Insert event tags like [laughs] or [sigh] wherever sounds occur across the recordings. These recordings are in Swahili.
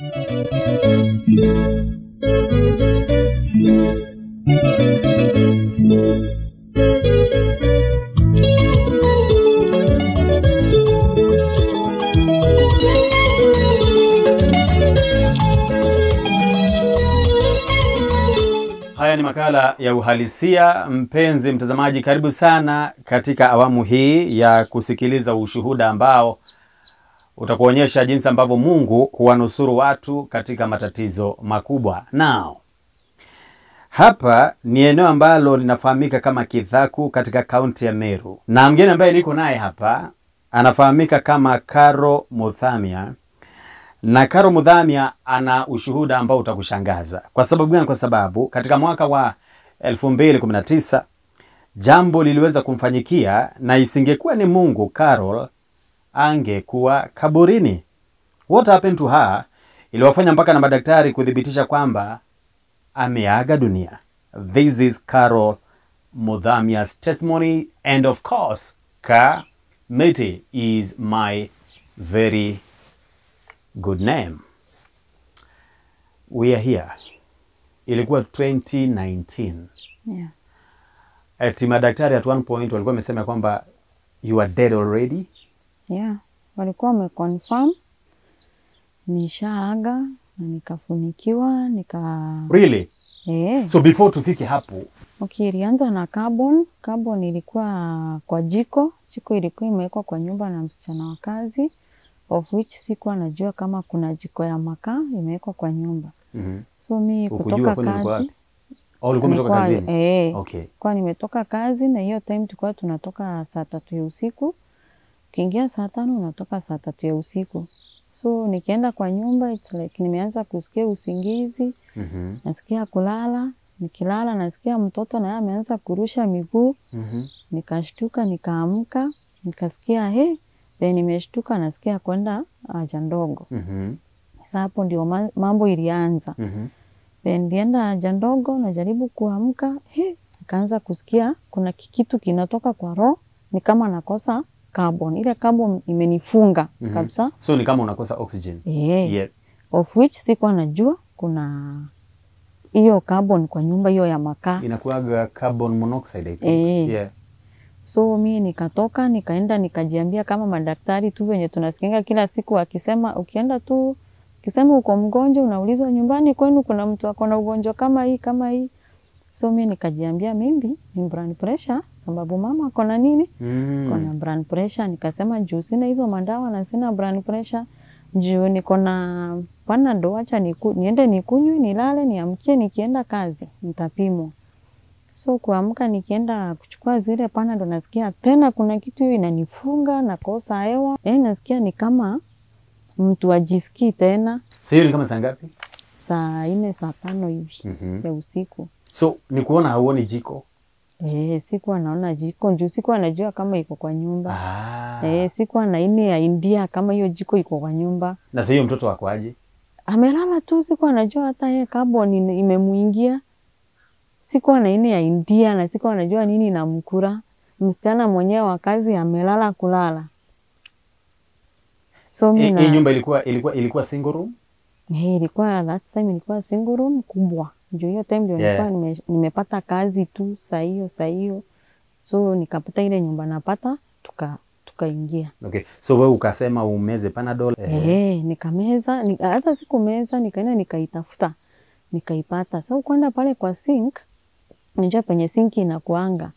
Haya ni makala ya uhalisia. Mpenzi mtazamaji, karibu sana katika awamu hii ya kusikiliza ushuhuda ambao utakuonyesha jinsi ambavyo Mungu huwanusuru watu katika matatizo makubwa. Nao hapa ni eneo ambalo linafahamika kama Kidhaku katika kaunti ya Meru, na mgeni ambaye niko naye hapa anafahamika kama Karo Muthamia na Karo Muthamia ana ushuhuda ambao utakushangaza. Kwa sababu gani? Kwa sababu katika mwaka wa 2019 jambo liliweza kumfanyikia, na isingekuwa ni Mungu, Carol angekuwa kaburini. What happened to her iliwafanya mpaka na madaktari kuthibitisha kwamba ameaga dunia. This is Carol Mudhamia's testimony and of course Kamiti is my very good name. We are here. Ilikuwa 2019. Yeah. Ati madaktari at one point walikuwa wamesema kwamba you are dead already. Yeah. Walikuwa wameconfirm nishaaga na nikafunikiwa nika Really? eh. So before tufike hapo, Okay, ilianza na carbon. Carbon ilikuwa kwa jiko, jiko ilikuwa imewekwa kwa nyumba na msichana wa kazi, of which sikuwa najua kama kuna jiko ya makaa imewekwa kwa nyumba. mm -hmm. So mi kutoka kazi nilikuwa- eh, Okay. kwa nimetoka kazi na hiyo time tulikuwa tunatoka saa tatu ya usiku, ukiingia saa tano unatoka saa tatu ya usiku. So nikienda kwa nyumba it's like nimeanza kusikia usingizi, mm -hmm. nasikia kulala, nikilala nasikia mtoto naye ameanza kurusha miguu, Mhm. nikashtuka, nikaamka, nikasikia he, then nimeshtuka, nasikia kwenda haja ndogo. Mhm. Sasa hapo ndio mambo ilianza. Mhm. Then nilienda haja ndogo, najaribu kuamka, he, nikaanza kusikia kuna kikitu kinatoka kwa roho, ni kama nakosa carbon. Ile carbon imenifunga mm -hmm. kabisa. So ni kama unakosa oxygen. yeah. Yeah. of which sikuwa najua kuna hiyo carbon kwa nyumba hiyo ya makaa. inakuaga carbon monoxide I think. Eh. Yeah. So mi nikatoka nikaenda nikajiambia kama madaktari tu wenye tunasikinga kila siku akisema, ukienda tu ukisema uko mgonjwa unaulizwa nyumbani kwenu kuna mtu ako na ugonjwa kama hii kama hii. So mi nikajiambia mimi ni brand pressure, sababu mama ako na nini, Mm. ako na blood pressure. Nikasema juu sina hizo madawa na sina brand pressure, juu niko na panado, acha niku, niende nikunywe nilale, niamkie nikienda kazi nitapimwa. So kuamka nikienda kuchukua zile panado, nasikia tena kuna kitu hiyo inanifunga, nakosa hewa, eh, nasikia ni kama mtu ajisikii tena. So ni kama saa ngapi? Saa nne saa tano hivi mm -hmm. ya usiku. So ni kuona hauoni jiko. E, sikuwa naona jiko juu sikuwa najua kama iko kwa nyumba. Ah. E, sikuwa na ini ya India kama hiyo jiko iko kwa nyumba. Na sasa hiyo mtoto wako aje? Amelala tu, sikuwa najua hata yeye carbon ime- imemuingia. Sikuwa na ini ya India na sikuwa najua nini inamkura. Msichana mwenyewe wa kazi amelala kulala. So mina... E, e, nyumba ilikuwa ilikuwa ilikuwa single room? Eh, ilikuwa that time ilikuwa single room kubwa. Ndio hiyo time ndio Yeah. nilikuwa nime, nimepata kazi tu saa hiyo saa hiyo. So nikapata ile nyumba napata tuka tukaingia. Okay. So wewe ukasema umeze Panadol. Eh. Eh, nikameza nika, hata sikumeza nikaenda nikaitafuta nikaipata. So kwenda pale kwa sink, najua penye sink inakuanga.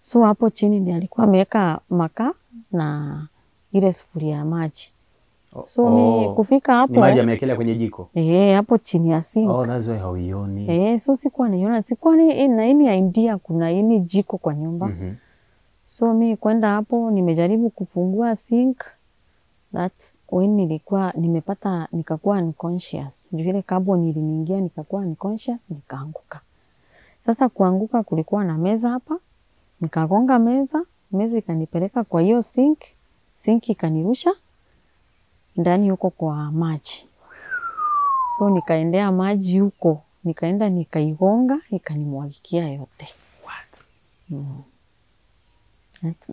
So hapo chini ndiye alikuwa ameweka makaa na ile sufuria ya maji. So mi kufika hapo maji amewekelea kwenye jiko. eh, hapo chini ya sink Oh, that's why hauioni. Eh, so sikuwa naiona, sikuwa ni na ini India kuna ini jiko kwa nyumba. mm -hmm. So mi kwenda hapo nimejaribu kufungua sink. That's when nilikuwa nimepata nikakuwa unconscious. Juu ile carbon iliniingia nikakuwa unconscious nikaanguka. Sasa kuanguka kulikuwa na meza hapa. Nikagonga meza, meza ikanipeleka kwa hiyo sink. Sink ikanirusha ndani huko kwa maji. So nikaendea maji huko, nikaenda nikaigonga, ikanimwagikia yote What? mm.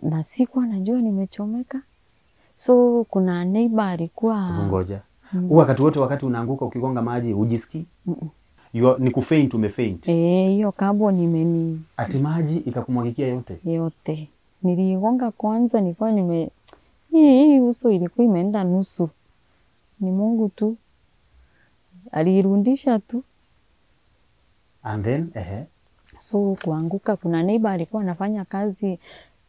na, sikuwa najua nimechomeka. So kuna neighbor alikuwa Ngoja. Huu wakati wote wakati unaanguka ukigonga maji hujisikii? Mm-mm. You Ni kufaint umefaint. Eh, hiyo carbon imeni Ati maji ikakumwagikia yote. yote niliigonga kwanza, nilikuwa nime hii hii uso ilikuwa imeenda nusu. Ni Mungu tu aliirundisha tu. And then ehe. So kuanguka, kuna neighbor alikuwa anafanya kazi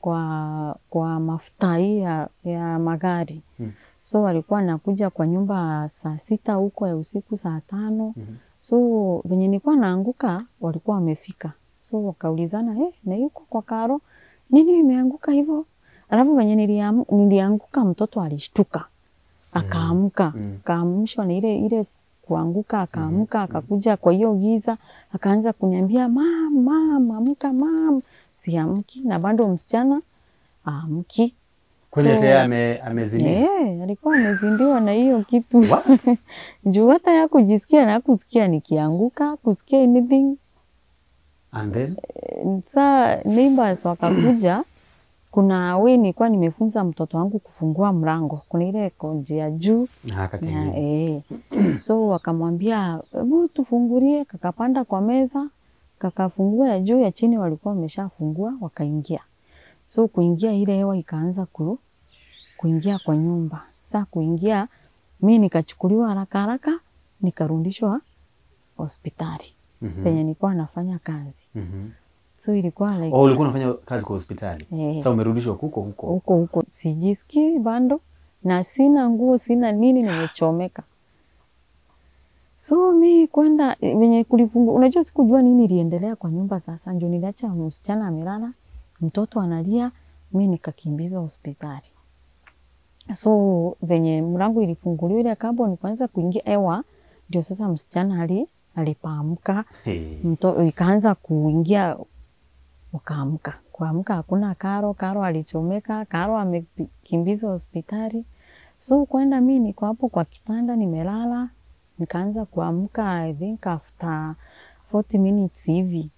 kwa kwa mafuta hii ya, ya magari Hmm. so alikuwa anakuja kwa nyumba saa sita huko ya usiku saa tano hmm. so venye nilikuwa naanguka walikuwa wamefika, so wakaulizana hey, na yuko kwa karo nini imeanguka hivyo? Alafu venye nilianguka mtoto alishtuka akaamka, Mm. akaamshwa na ile ile kuanguka, akaamka akakuja kwa hiyo giza, akaanza kuniambia mam, mam, amka mam. Siamki na bado msichana aamki. Kweli So- tayari ame amezindiwa. Eh, alikuwa amezindiwa na hiyo kitu [laughs] juu hata ya kujisikia na kusikia nikianguka kusikia anything. And then Sa neighbors wakakuja, kuna we nilikuwa nimefunza mtoto wangu kufungua mlango, kuna ile konji ya juu na eh. So wakamwambia hebu tufungulie, kakapanda kwa meza kakafungua ya juu, ya chini walikuwa wameshafungua, wakaingia. So kuingia, ile hewa ikaanza ku, kuingia kwa nyumba. Sa kuingia, mi nikachukuliwa haraka haraka, nikarudishwa hospitali mm -hmm. penye nilikuwa nafanya kazi. Mhm. So ilikuwa like Oh, ulikuwa unafanya kazi kwa hospitali. Eh. Sasa umerudishwa huko huko. huko huko, sijisikii bando na sina nguo, sina nini, nimechomeka. So mi kwenda eh, venye kulifungu, unajua sikujua nini iliendelea kwa nyumba. Sasa ndio niliacha msichana amelala, mtoto analia, mi nikakimbiza hospitali. So venye mlango ilifunguliwa ile ni kwanza kuingia hewa, ndio sasa msichana ali alipaamka Hey. mto ikaanza kuingia, ukaamka. Kuamka hakuna Karo. Karo alichomeka, Karo amekimbizwa hospitali. So kwenda mi niko hapo kwa kitanda nimelala, nikaanza kuamka I think after 40 minutes hivi.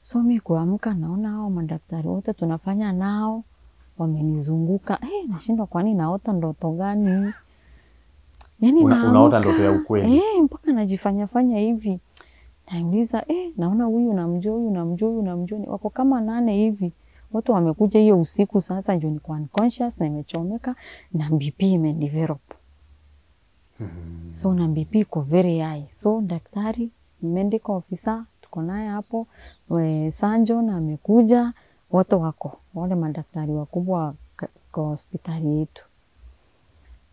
So mi kuamka naona hao madaktari wote tunafanya nao wamenizunguka. Hey, nashindwa kwani naota ndoto gani? Yani Una- unaota ndoto ya ukweli. Eh, mpaka najifanya fanya hivi. Nauliza, eh, naona huyu namjua, huyu namjua, huyu namjua. Ni- Wako kama nane hivi. Watu wamekuja hiyo usiku sasa ndio niko unconscious na imechomeka na BP imedevelop. So na BP iko very high. So daktari, medical officer tuko naye hapo, we, Sanjon amekuja, watu wako wale madaktari wakubwa kwa hospitali yetu.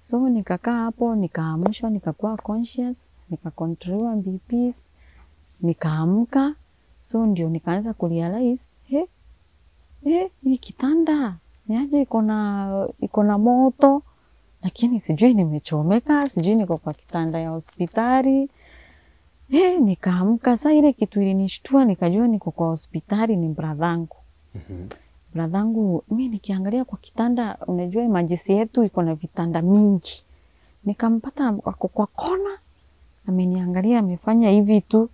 So nikakaa hapo, nikaamshwa, nikakuwa conscious, nikakontroliwa BPs, nikaamka. So ndio nikaanza kurealize he, he, hii kitanda niaje iko na iko na moto, lakini sijui nimechomeka, sijui niko kwa kitanda ya hospitali. He, nikaamka. Saa ile kitu ilinishtua, nikajua niko kwa hospitali ni bradhangu mm -hmm. bradhangu mi nikiangalia kwa kitanda, unajua majisi yetu iko na vitanda mingi, nikampata kwa kona, ameniangalia amefanya hivi tu.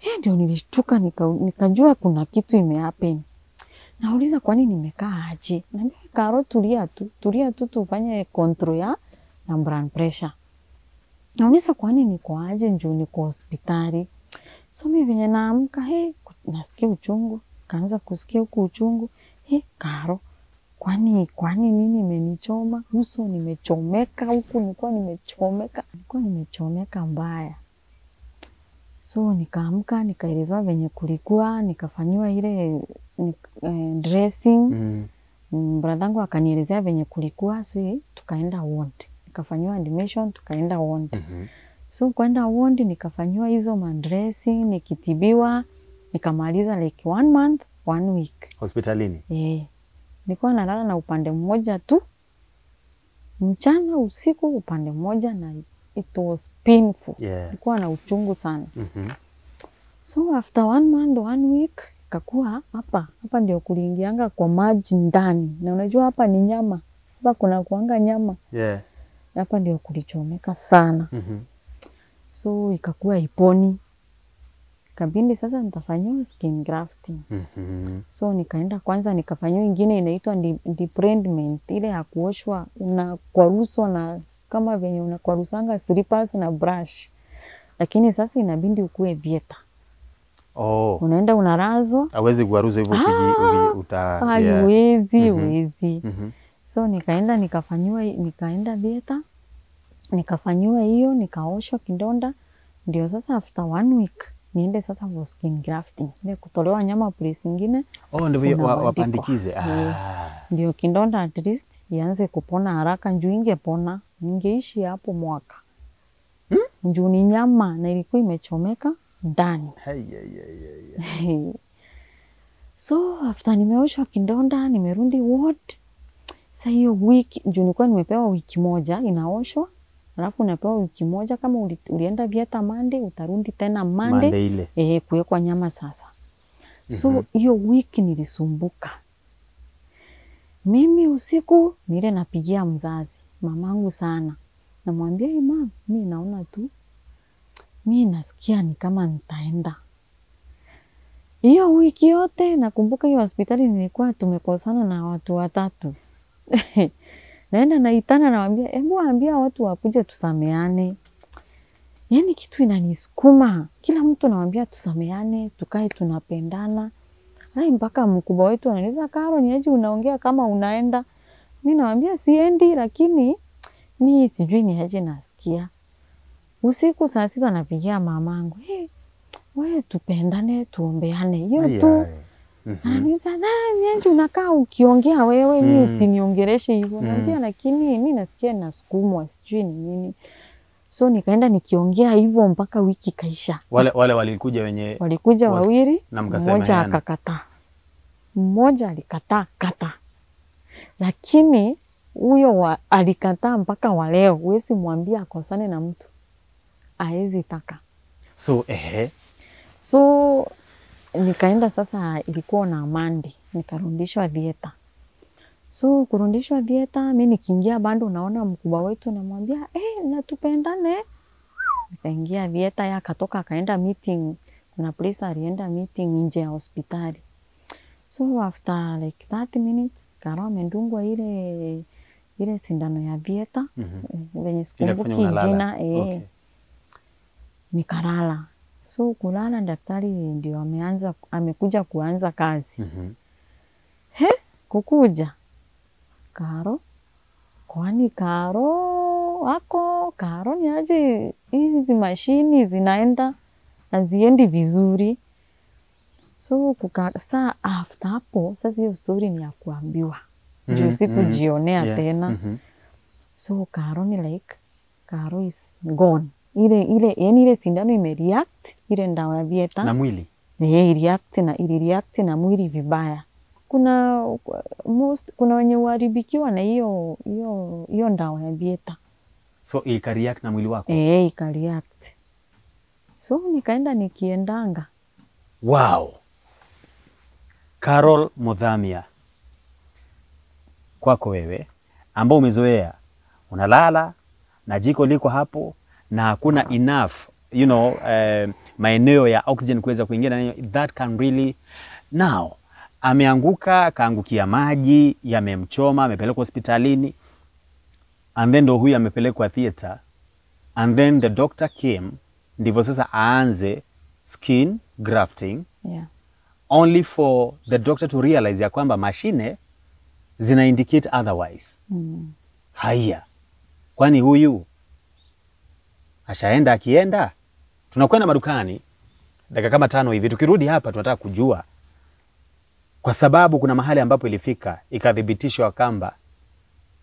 Eh, ndio nilishtuka, nika, nikajua kuna kitu imehappen. Nauliza kwa nini nimekaa aje? Naambia Karo, tulia tu, tulia tu tufanye control ya ya blood pressure. Nauliza kwa nini niko aje? Njoo niko hospitali. So mimi venye naamka, he, nasikia uchungu, kaanza kusikia huku uchungu. He, Karo, kwani kwani nini imenichoma uso? Nimechomeka huku, nilikuwa nimechomeka, nilikuwa nimechomeka mbaya. So nikaamka, nikaelezewa venye kulikuwa, nikafanyiwa ile ni, eh, dressing Mm. Mm, bradhangu akanielezea venye kulikuwa, so tukaenda wondi, nikafanyiwa admission, tukaenda wondi mm -hmm. So kwenda wondi nikafanyiwa hizo madressing, nikitibiwa, nikamaliza like one month, one week. Hospitalini. Eh, nilikuwa nalala na upande mmoja tu, mchana usiku upande mmoja, na it was painful. Yeah. Nilikuwa na uchungu sana. mm -hmm. So after one month, one week kakuwa hapa hapa ndio kuliingianga kwa maji ndani, na unajua hapa ni nyama, hapa kuna kuanga nyama, Yeah. hapa ndio kulichomeka sana. mm -hmm. So ikakuwa iponi, kabindi sasa nitafanyiwa skin grafting. Mhm. So nikaenda kwanza nikafanyiwa ingine inaitwa deprendment, debridement, ile ya kuoshwa unakwaruswa na kama venye unakwarusanga slippers na brush, lakini sasa inabidi ukue vieta Oh, Unaenda unarazwa, hawezi kuwaruza hivyo ukiji- uta haiwezi yeah. Uwezi. Mm -hmm. So nikaenda nikafanyiwa, nikaenda theater nikafanyiwa hiyo, nikaoshwa kidonda, ndio sasa after one week niende sasa for skin grafting, ile kutolewa nyama place ingine Oh, ndio wa- wa wapandikize. Eh. Ah. ndio kidonda at least ianze kupona haraka, njuu ingepona ningeishi hapo mwaka hmm? Juu ni nyama na ilikuwa imechomeka ndani hey, yeah, yeah, yeah. so after nimeoshwa kindonda nimerudi ward. Sa hiyo wiki juu nilikuwa nimepewa wiki moja inaoshwa, alafu unapewa wiki moja kama uli, ulienda vieta mande utarudi tena mande Mande eh, kuwekwa nyama sasa. So hiyo wiki nilisumbuka mimi usiku nile napigia mzazi mamangu sana, namwambia "Hey, mam, mi naona tu mi nasikia ni kama nitaenda hiyo wiki yote. Nakumbuka hiyo hospitali nilikuwa tumekosana na watu watatu [laughs] naenda naitana, nawambia hebu ambia watu wakuje tusameane. Yani kitu inanisukuma, kila mtu nawambia tusameane, tukae tunapendana. Ai, mpaka mkubwa wetu ananiuliza Karo, niaje unaongea kama unaenda? Mi nawambia siendi, lakini mi sijui ni aje nasikia. Usiku saa sita napigia mamangu, hey, we tupendane, tuombeane hiyo tu. ai. Mhm. Ananiuliza na unakaa ukiongea wewe, mi Mm. usiniongereshe hivyo. Mm. Naambia lakini mi nasikia nasukumwa, sijui ni nini. So nikaenda nikiongea hivyo mpaka wiki kaisha. Wale wale walikuja wenye Walikuja wawili, mmoja akakataa, mmoja alikataa kata, lakini huyo wa- alikataa mpaka wa leo. Huwezi mwambia akosane na mtu, aezi taka. so ehe. So nikaenda sasa, ilikuwa na Mandi, nikarundishwa vieta. So kurundishwa vieta, mi nikiingia bando, naona mkubwa wetu, namwambia eh, natupendane. Nikaingia vieta, ya akatoka akaenda meeting, kuna place alienda meeting nje ya hospitali. So after like 30 minutes Karo amendungwa ile ile sindano ya vieta Mhm. eh, venye sikumbuki jina eh, Okay. nikalala. So kulala, daktari ndio ameanza amekuja kuanza kazi. mm -hmm. He, kukuja Karo, kwani Karo ako Karo ni aje? Hizi mashini zinaenda haziendi vizuri. So kuka, saa after hapo sasa, hiyo story ni ya kuambiwa juu Mhm, sikujionea Yeah. tena mm -hmm. so Karo ni like Karo is gone. Ile ile yani ile sindano imereact ile ndawa ya vieta Na mwili. yeah, react na ilireact na mwili vibaya. Kuna most, kuna wenye uharibikiwa na hiyo hiyo hiyo ndawa ya vieta So ikareact na mwili wako. eh, ikareact. So nikaenda nikiendanga Wow. Carol Mudhamia, kwako wewe ambao umezoea unalala na jiko liko hapo na hakuna enough you know, uh, maeneo ya oxygen kuweza kuingia na that can really now ameanguka akaangukia maji yamemchoma, amepelekwa hospitalini and then ndo huyu amepelekwa theater and then the doctor came, ndivyo sasa aanze skin grafting yeah. Only for the doctor to realize ya kwamba mashine zina indicate otherwise. mm. Haya, kwani huyu ashaenda? Akienda tunakwenda madukani dakika kama tano hivi, tukirudi hapa tunataka kujua, kwa sababu kuna mahali ambapo ilifika ikathibitishwa kwamba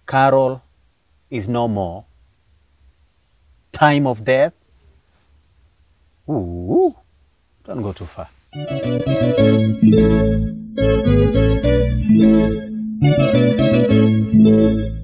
Carol is no more, time of death. Ooh, don't go too far. Thank you.